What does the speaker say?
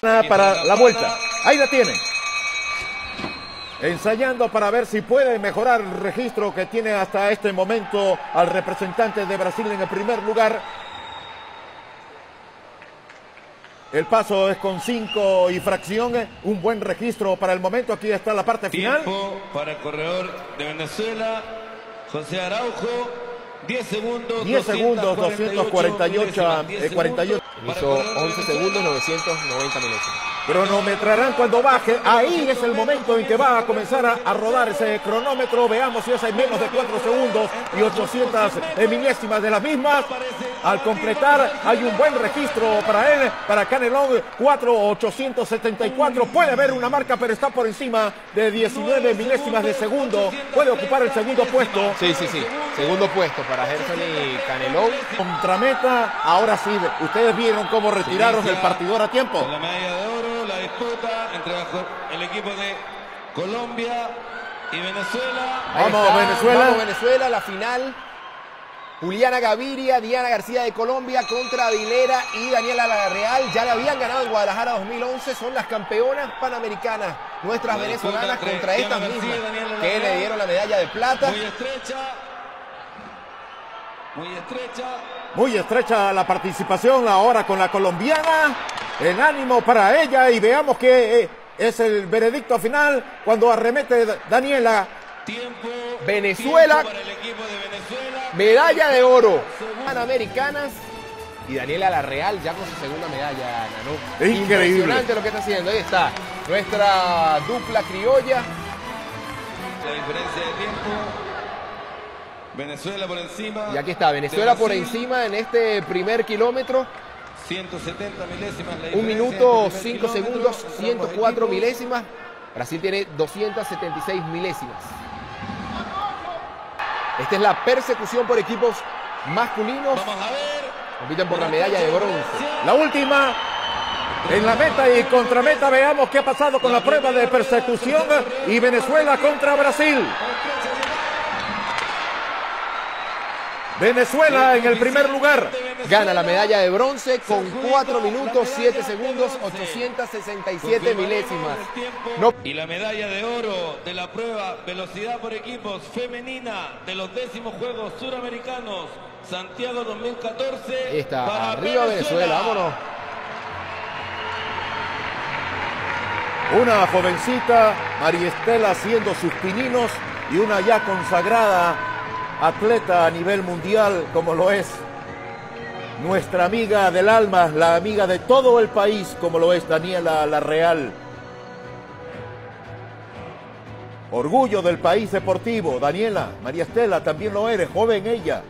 para la vuelta. Ahí la tienen. Ensayando para ver si puede mejorar el registro que tiene hasta este momento al representante de Brasil en el primer lugar. El paso es con cinco y fracción, un buen registro para el momento. Aquí está la parte final. Tiempo para el corredor de Venezuela, José Araujo. 10 segundos. 10 segundos, 248, eh, 48. Hizo 11 segundos, 990 milésimas. Cronometrarán cuando baje. Ahí es el momento en que va a comenzar a, a rodar ese cronómetro. Veamos si es en menos de 4 segundos y 800 eh, milésimas de las mismas. Al completar, hay un buen registro para él, para Canelón, 4,874. Puede haber una marca, pero está por encima de 19 milésimas de segundo. Puede ocupar el segundo puesto. Sí, sí, sí. Segundo puesto para Gerson y Canelón. Contrameta, ahora sí, ustedes vieron cómo retiraron el partidor a tiempo. La medalla de oro, la disputa entre el equipo de Colombia y Venezuela. Vamos, Venezuela. Vamos, Venezuela, la final. Juliana Gaviria, Diana García de Colombia contra Aguilera y Daniela Larreal. Ya le habían ganado en Guadalajara 2011. Son las campeonas panamericanas, nuestras La venezolanas, contra Diana estas García mismas Daniela que Larreal. le dieron la medalla de plata. Muy estrecha. Muy estrecha. Muy estrecha la participación ahora con la colombiana. El ánimo para ella y veamos que eh, es el veredicto final cuando arremete Daniela. Tiempo. Venezuela. tiempo para el equipo de Venezuela. Medalla de oro. Panamericanas. Y Daniela Larreal ya con su segunda medalla, Ana, ¿no? Increíble. Impresionante lo que está haciendo. Ahí está. Nuestra dupla criolla. La diferencia de tiempo. Venezuela por encima. Y aquí está, Venezuela por encima en este primer kilómetro. 170 milésimas. la Un minuto, entre el 5 primer segundos, kilómetro. 104 Ambos milésimas. Brasil tiene 276 milésimas. Esta es la persecución por equipos masculinos. equipos. Vamos a ver. Compiten por la medalla de bronce. La última en la meta y contrameta. Veamos qué ha pasado con la prueba de persecución y Venezuela contra Brasil. Venezuela en el primer lugar. Gana la medalla de bronce con 4 minutos, 7 segundos, 867 milésimas. No. Y la medalla de oro de la prueba velocidad por equipos femenina de los décimos Juegos Suramericanos Santiago 2014. Ahí está, para arriba Venezuela, vámonos. Una jovencita, María Estela haciendo sus pininos y una ya consagrada atleta a nivel mundial como lo es nuestra amiga del alma, la amiga de todo el país como lo es Daniela Larreal. Orgullo del país deportivo, Daniela, María Estela también lo eres, joven ella.